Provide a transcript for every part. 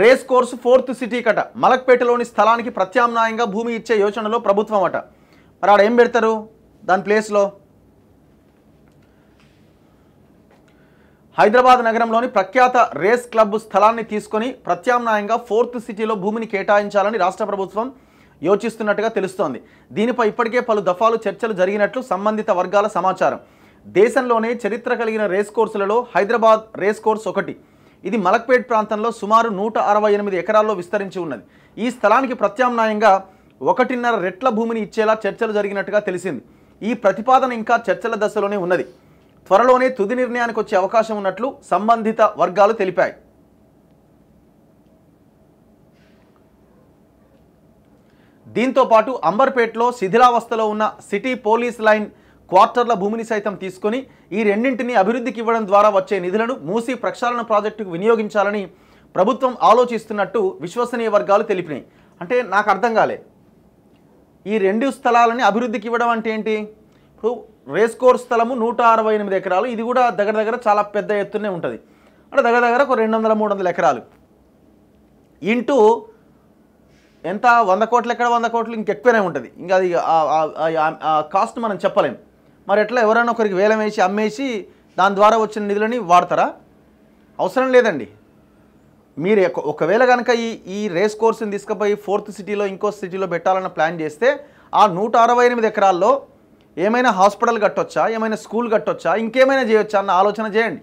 Race course fourth city కట. మలక్పేటలోని స్థలానికి ప్రత్యామ్నాయంగా భూమి ఇచ్చే యోచనలో ప్రభుత్వం అట మరి ఆడ ఏం పెడతారు? దాని ప్లేస్లో? హైదరాబాద్ నగరంలోని ప్రఖ్యాత రేస్ క్లబ్ స్థలాన్ని తీసుకొని ప్రత్యామ్నాయంగా ఫోర్త్ సిటీలో భూమిని కేటాయించాలని రాష్ట్ర ప్రభుత్వం యోచిస్తున్నట్టుగా తెలుస్తోంది. దీనిపై ఇప్పటికే పలు దఫాలు చర్చలు జరిగినట్లు సంబంధిత వర్గాల సమాచారం. దేశంలోనే చరిత్ర కలిగిన రేస్ కోర్సులలో హైదరాబాద్ రేస్ కోర్స్ ఒకటి. ఇది మలక్పేట్ ప్రాంతంలో సుమారు నూట అరవై ఎనిమిది ఎకరాల్లో విస్తరించి ఉన్నది. ఈ స్థలానికి ప్రత్యామ్నాయంగా ఒకటిన్నర రెట్ల భూమిని ఇచ్చేలా చర్చలు జరిగినట్టుగా తెలిసింది. ఈ ప్రతిపాదన ఇంకా చర్చల దశలోనే ఉన్నది. త్వరలోనే తుది నిర్ణయానికి వచ్చే అవకాశం ఉన్నట్లు సంబంధిత వర్గాలు తెలిపాయి. దీంతో పాటు అంబర్పేటలో శిథిలావస్థలో ఉన్న సిటీ పోలీస్ లైన్ క్వార్టర్ల భూమిని సైతం తీసుకొని ఈ రెండింటిని అభివృద్ధికి ఇవ్వడం ద్వారా వచ్చే నిధులను మూసి ప్రక్షాళన ప్రాజెక్టుకు వినియోగించాలని ప్రభుత్వం ఆలోచిస్తున్నట్టు విశ్వసనీయ వర్గాలు తెలిపినాయి. అంటే నాకు అర్థం కాలే. ఈ రెండు స్థలాలని అభివృద్ధికి ఇవ్వడం అంటే ఏంటి? ఇప్పుడు రేస్ కోర్స్ స్థలము నూట అరవై ఎనిమిది ఎకరాలు. ఇది కూడా దగ్గర దగ్గర చాలా పెద్ద ఎత్తునే ఉంటుంది. అంటే దగ్గర దగ్గర ఒక రెండు వందల మూడు వందల ఎకరాలు. ఇంటూ ఎంత? వంద కోట్లు ఎక్కడ? వంద కోట్లు ఇంకెక్కువనే ఉంటుంది. ఇంకా అది ఆ- కాస్ట్ మనం చెప్పలేము మరి ఎట్లా ఎవరైనా ఒకరికి వేలం వేసి అమ్మేసి దాని ద్వారా వచ్చిన నిధులని వాడతారా? అవసరం లేదండి. మీరు ఒకవేళ కనుక ఈ ఈ రేస్ కోర్సుని తీసుకుపోయి ఫోర్త్ సిటీలో ఇంకో సిటీలో పెట్టాలన్న ప్లాన్ చేస్తే ఆ నూట అరవై ఎనిమిది ఎకరాల్లో ఏమైనా హాస్పిటల్ కట్టొచ్చా? ఏమైనా స్కూల్ కట్టొచ్చా? ఇంకేమైనా చేయొచ్చా? అన్న ఆలోచన చేయండి.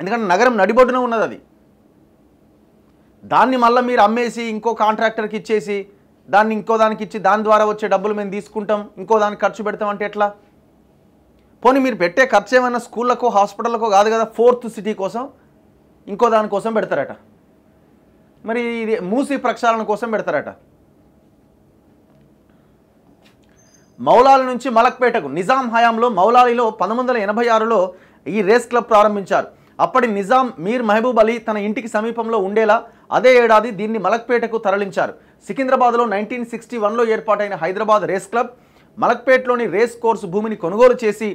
ఎందుకంటే నగరం నడిబొడ్డున ఉన్నది అది. దాన్ని మళ్ళీ మీరు అమ్మేసి ఇంకో కాంట్రాక్టర్కి ఇచ్చేసి దాన్ని ఇంకో దానికి ఇచ్చి దాని ద్వారా వచ్చే డబ్బులు మేము తీసుకుంటాం ఇంకో దానికి ఖర్చు పెడతాం అంటే ఎట్లా? పోనీ మీరు పెట్టే ఖర్చు ఏమైనా స్కూళ్ళకో హాస్పిటల్కో కాదు కదా ఫోర్త్ సిటీ కోసం ఇంకో దానికోసం పెడతారట. మరి ఇది మూసి ప్రక్షాళన కోసం పెడతారట. మౌలాలి నుంచి మలక్పేటకు నిజాం హయాంలో మౌలాలిలో పంతొమ్మిది వందల ఎనభై ఆరులో ఈ రేస్ క్లబ్ ప్రారంభించారు. అప్పటి నిజాం మీర్ మహబూబ్ అలీ తన ఇంటికి సమీపంలో ఉండేలా అదే ఏడాది దీన్ని మలక్పేటకు తరలించారు. సికింద్రాబాద్లో నైన్టీన్ సిక్స్టీ వన్లో ఏర్పాటైన హైదరాబాద్ రేస్ క్లబ్ మలక్పేట్లోని రేస్ కోర్సు భూమిని కొనుగోలు చేసి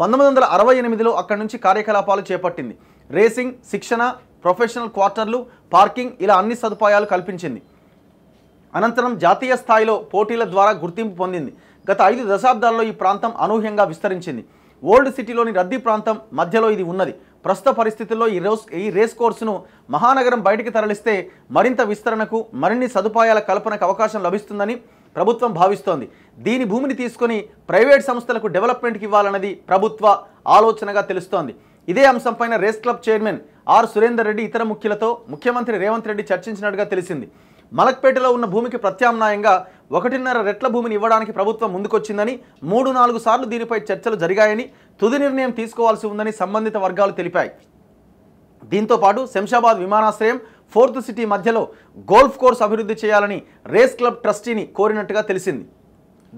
పంతొమ్మిది వందల అరవై ఎనిమిదిలో అక్కడి నుంచి కార్యకలాపాలు చేపట్టింది. రేసింగ్ శిక్షణ ప్రొఫెషనల్ క్వార్టర్లు పార్కింగ్ ఇలా అన్ని సదుపాయాలు కల్పించింది. అనంతరం జాతీయ స్థాయిలో పోటీల ద్వారా గుర్తింపు పొందింది. గత ఐదు దశాబ్దాల్లో ఈ ప్రాంతం అనూహ్యంగా విస్తరించింది. ఓల్డ్ సిటీలోని రద్దీ ప్రాంతం మధ్యలో ఇది ఉన్నది. ప్రస్తుత పరిస్థితుల్లో ఈ రోస్ ఈ రేస్ కోర్సును మహానగరం బయటికి తరలిస్తే మరింత విస్తరణకు మరిన్ని సదుపాయాల కల్పనకు అవకాశం లభిస్తుందని ప్రభుత్వం భావిస్తోంది. దీని భూమిని తీసుకొని ప్రైవేట్ సంస్థలకు డెవలప్మెంట్కి ఇవ్వాలన్నది ప్రభుత్వ ఆలోచనగా తెలుస్తోంది. ఇదే అంశంపైన race club chairman r Surender Reddy ఇతర ముఖ్యులతో ముఖ్యమంత్రి రేవంత్ రెడ్డి చర్చించినట్టుగా తెలిసింది. మలక్పేటలో ఉన్న భూమికి ప్రత్యామ్నాయంగా ఒకటిన్నర రెట్ల భూమిని ఇవ్వడానికి ప్రభుత్వం ముందుకొచ్చిందని మూడు నాలుగు సార్లు దీనిపై చర్చలు జరిగాయని తుది నిర్ణయం తీసుకోవాల్సి ఉందని సంబంధిత వర్గాలు తెలిపాయి. దీంతో పాటు శంషాబాద్ విమానాశ్రయం ఫోర్త్ సిటీ మధ్యలో గోల్ఫ్ కోర్స్ అభివృద్ధి చేయాలని రేస్ క్లబ్ ట్రస్టీని కోరినట్టుగా తెలిసింది.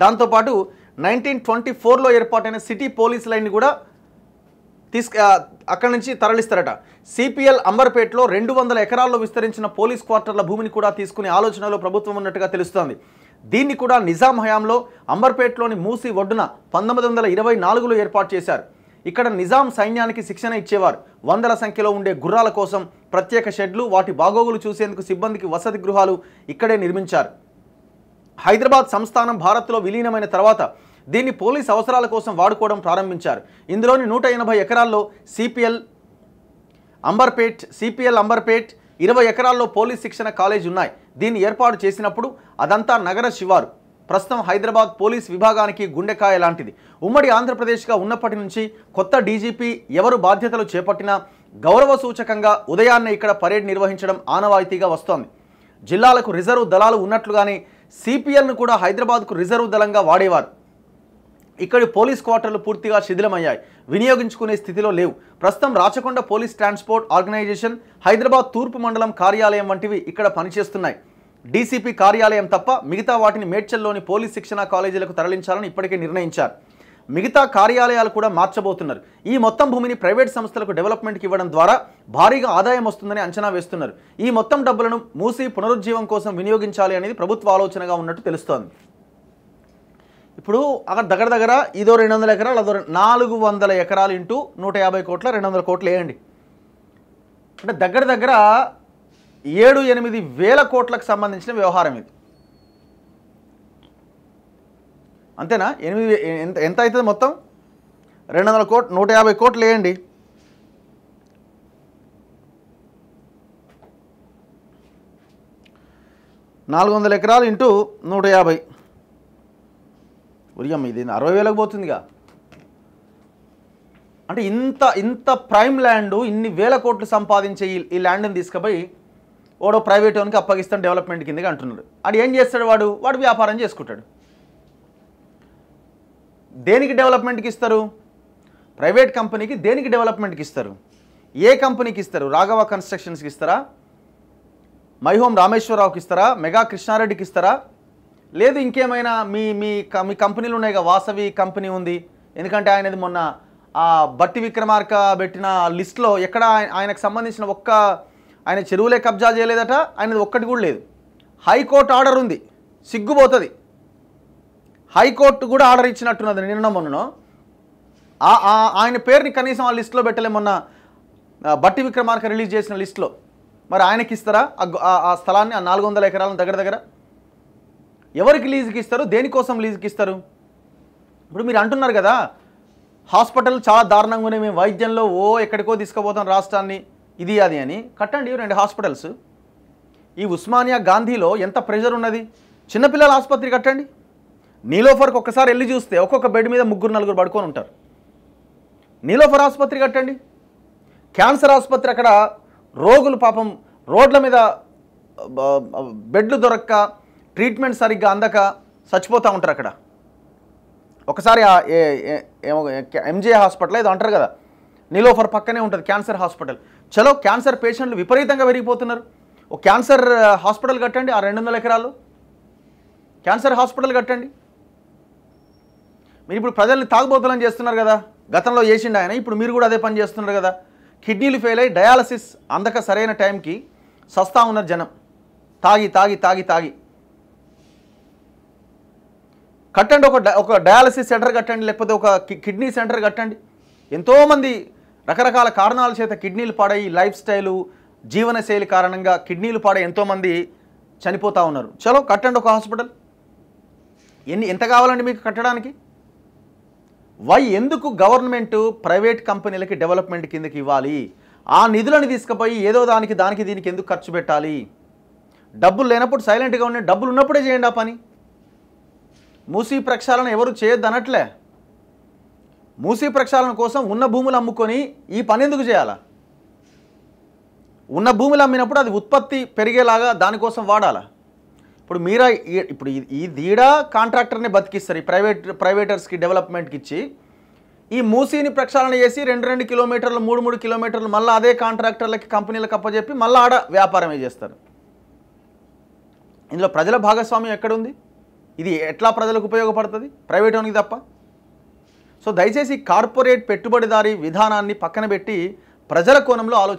దాంతోపాటు నైన్టీన్ ట్వంటీ ఫోర్లో ఏర్పాటైన సిటీ పోలీస్ లైన్ని కూడా తీసుకు అక్కడి నుంచి తరలిస్తారట. సిపిఎల్ అంబర్పేటలో రెండు వందల ఎకరాల్లో విస్తరించిన పోలీస్ క్వార్టర్ల భూమిని కూడా తీసుకునే ఆలోచనలో ప్రభుత్వం ఉన్నట్టుగా తెలుస్తోంది. దీన్ని కూడా నిజాం హయాంలో అంబర్పేటలోని మూసి ఒడ్డున పంతొమ్మిది వందల ఇరవై నాలుగులో ఏర్పాటు చేశారు. ఇక్కడ నిజాం సైన్యానికి శిక్షణ ఇచ్చేవారు. వందల సంఖ్యలో ఉండే గుర్రాల కోసం ప్రత్యేక షెడ్లు వాటి బాగోగులు చూసేందుకు సిబ్బందికి వసతి గృహాలు ఇక్కడే నిర్మించారు. హైదరాబాద్ సంస్థానం భారత్లో విలీనమైన తర్వాత దీన్ని పోలీస్ అవసరాల కోసం వాడుకోవడం ప్రారంభించారు. ఇందులోని నూట ఎనభై ఎకరాల్లో సిపిఎల్ అంబర్పేట్ సిపిఎల్ అంబర్పేట్ ఇరవై ఎకరాల్లో పోలీస్ శిక్షణ కాలేజ్ ఉన్నాయి. దీన్ని ఏర్పాటు చేసినప్పుడు అదంతా నగర శివారు. ప్రస్తుతం హైదరాబాద్ పోలీస్ విభాగానికి గుండెకాయ లాంటిది. ఉమ్మడి ఆంధ్రప్రదేశ్గా ఉన్నప్పటి నుంచి కొత్త డీజీపీ ఎవరు బాధ్యతలు చేపట్టినా గౌరవ సూచకంగా ఉదయాన్నే ఇక్కడ పరేడ్ నిర్వహించడం ఆనవాయితీగా వస్తోంది. జిల్లాలకు రిజర్వ్ దళాలు ఉన్నట్లుగానే సిపిఎల్ను కూడా హైదరాబాద్కు రిజర్వ్ దళంగా వాడేవారు. ఇక్కడి పోలీస్ క్వార్టర్లు పూర్తిగా శిథిలమయ్యాయి. వినియోగించుకునే స్థితిలో లేవు. ప్రస్తుతం Rachakonda police transport organisation Hyderabad తూర్పు మండలం కార్యాలయం వంటివి ఇక్కడ పనిచేస్తున్నాయి. డీసీపీ కార్యాలయం తప్ప మిగతా వాటిని మేడ్చల్లోని పోలీస్ శిక్షణ కాలేజీలకు తరలించాలని ఇప్పటికే నిర్ణయించారు. మిగతా కార్యాలయాలు కూడా మార్చబోతున్నారు. ఈ మొత్తం భూమిని ప్రైవేట్ సంస్థలకు డెవలప్మెంట్కి ఇవ్వడం ద్వారా భారీగా ఆదాయం వస్తుందని అంచనా వేస్తున్నారు. ఈ మొత్తం డబ్బులను మూసి పునరుజ్జీవం కోసం వినియోగించాలి అనేది ప్రభుత్వ ఆలోచనగా ఉన్నట్టు తెలుస్తోంది. ఇప్పుడు అక్కడ దగ్గర దగ్గర ఇదో రెండు వందల ఎకరాలు అదో నాలుగు వందల ఎకరాలు ఇంటూ నూట యాభై కోట్ల రెండు వందల కోట్లు వేయండి. అంటే దగ్గర దగ్గర ఏడు ఎనిమిది వేల కోట్లకు సంబంధించిన వ్యవహారం ఇది. అంతేనా? ఎనిమిది ఎంత ఎంత అవుతుంది మొత్తం? రెండు వందల కోట్ నూట యాభై కోట్లు వేయండి. నాలుగు వందల ఎకరాలు ఇంటూ నూట యాభై. ఉరియమ్మ ఇది అరవై వేలకు పోతుందిగా. అంటే ఇంత ఇంత ప్రైమ్ ల్యాండ్ ఇన్ని వేల కోట్లు సంపాదించే ఈ ఈ ల్యాండ్ని తీసుకుపోయి వాడు ప్రైవేట్ ఓన్కి అప్పగిస్తాను డెవలప్మెంట్ కిందగా అంటున్నాడు. అది ఏం చేస్తాడు వాడు? వాడు వ్యాపారం చేసుకుంటాడు. దేనికి డెవలప్మెంట్కి ఇస్తారు? ప్రైవేట్ కంపెనీకి దేనికి డెవలప్మెంట్కి ఇస్తారు? ఏ కంపెనీకి ఇస్తారు? రాఘవ కన్స్ట్రక్షన్స్కి ఇస్తారా? మైహోమ్ రామేశ్వరరావుకి ఇస్తారా? మెగా కృష్ణారెడ్డికి ఇస్తారా? లేదు ఇంకేమైనా మీ మీ క- మీ కంపెనీలు ఉన్నాయి కదా వాసవి కంపెనీ ఉంది. ఎందుకంటే ఆయనది మొన్న ఆ బట్టి విక్రమార్క పెట్టిన లిస్ట్లో ఎక్కడ ఆయనకు సంబంధించిన ఒక్క ఆయన చెరువులే కబ్జా చేయలేదట ఆయనది ఒక్కటి కూడా లేదు. హైకోర్టు ఆర్డర్ ఉంది సిగ్గుపోతుంది. హైకోర్టు కూడా ఆర్డర్ ఇచ్చినట్టున్నది నిన్న మొన్నను. ఆయన పేరుని కనీసం ఆ లిస్ట్లో పెట్టలే మొన్న బట్టి విక్రమార్క రిలీజ్ చేసిన లిస్ట్లో. మరి ఆయనకి ఇస్తారా? ఆ ఆ స్థలాన్ని ఆ నాలుగు వందల ఎకరాలను దగ్గర దగ్గర? ఎవరికి లీజుకి ఇస్తారు? దేనికోసం లీజుకి ఇస్తారు? ఇప్పుడు మీరు అంటున్నారు కదా హాస్పిటల్ చాలా దారుణంగా ఉన్నాయి మేము వైద్యంలో ఓ ఎక్కడికో తీసుకుపోతాం రాష్ట్రాన్ని ఇది అది అని. కట్టండి రెండు హాస్పిటల్స్. ఈ ఉస్మానియా గాంధీలో ఎంత ప్రెషర్ ఉన్నది? చిన్నపిల్లల ఆసుపత్రి కట్టండి. నీలోఫర్కి ఒక్కసారి వెళ్ళి చూస్తే ఒక్కొక్క బెడ్ మీద ముగ్గురు నలుగురు పడుకొని ఉంటారు. నీలోఫర్ ఆసుపత్రి కట్టండి. క్యాన్సర్ ఆసుపత్రి అక్కడ రోగులు పాపం రోడ్ల మీద బెడ్లు దొరక్క ట్రీట్మెంట్ సరిగ్గా అందక చచ్చిపోతూ ఉంటారు అక్కడ. ఒకసారి ఏ- ఎంజే హాస్పిటల్ ఏదో అంటారు కదా నిలోఫర్ పక్కనే ఉంటుంది క్యాన్సర్ హాస్పిటల్. చలో క్యాన్సర్ పేషెంట్లు విపరీతంగా పెరిగిపోతున్నారు. ఒక క్యాన్సర్ హాస్పిటల్ కట్టండి ఆ రెండు వందల ఎకరాలు. క్యాన్సర్ హాస్పిటల్ కట్టండి. మీరు ఇప్పుడు ప్రజల్ని తాగుబోతులని చేస్తున్నారు కదా గతంలో చేసిండు ఆయన ఇప్పుడు మీరు కూడా అదే పని చేస్తున్నారు కదా. కిడ్నీలు ఫెయిల్ అయ్యి డయాలసిస్ అందక సరైన టైంకి సస్తా ఉన్నారు జనం. తాగి తాగి తాగి తాగి. కట్టండి ఒక డ- ఒక డయాలసిస్ సెంటర్ కట్టండి లేకపోతే ఒక కిడ్నీ సెంటర్ కట్టండి. ఎంతోమంది రకరకాల కారణాల చేత కిడ్నీలు పాడై లైఫ్ స్టైలు జీవనశైలి కారణంగా కిడ్నీలు పాడై ఎంతోమంది చనిపోతూ ఉన్నారు. చలో కట్టండి ఒక హాస్పిటల్. ఎన్ని ఎంత కావాలండి మీకు కట్టడానికి? వై ఎందుకు గవర్నమెంట్ ప్రైవేట్ కంపెనీలకి డెవలప్మెంట్ కిందకి ఇవ్వాలి? ఆ నిధులను తీసుకుపోయి ఏదో దానికి దానికి దీనికి ఎందుకు ఖర్చు పెట్టాలి? డబ్బులు లేనప్పుడు సైలెంట్గా ఉండే డబ్బులు ఉన్నప్పుడే చేయండి ఆ పని. మూసీ ప్రక్షాళన ఎవరు చేయొద్దనట్లే. మూసీ ప్రక్షాళన కోసం ఉన్న భూములు అమ్ముకొని ఈ పని ఎందుకు చేయాలా? ఉన్న భూములు అమ్మినప్పుడు అది ఉత్పత్తి పెరిగేలాగా దానికోసం వాడాలా? ఇప్పుడు మీరా ఇప్పుడు ఈ- ఈ దీడా కాంట్రాక్టర్ని బతికిస్తారు ఈ ప్రైవేట్ ప్రైవేటర్స్కి డెవలప్మెంట్కి ఇచ్చి ఈ మూసీని ప్రక్షాళన చేసి రెండు రెండు కిలోమీటర్లు మూడు మూడు కిలోమీటర్లు మళ్ళీ అదే కాంట్రాక్టర్లకి కంపెనీలకు అప్పచెప్పి మళ్ళీ ఆడ వ్యాపారమే చేస్తారు. ఇందులో ప్రజల భాగస్వామ్యం ఎక్కడుంది? ఇది ఎట్లా ప్రజలకు ఉపయోగపడుతుంది? ప్రైవేట్ ఓన్కి తప్ప? సో దయచేసి కార్పొరేట్ పెట్టుబడిదారీ విధానాన్ని పక్కన పెట్టి ప్రజల కోణంలో ఆలోచన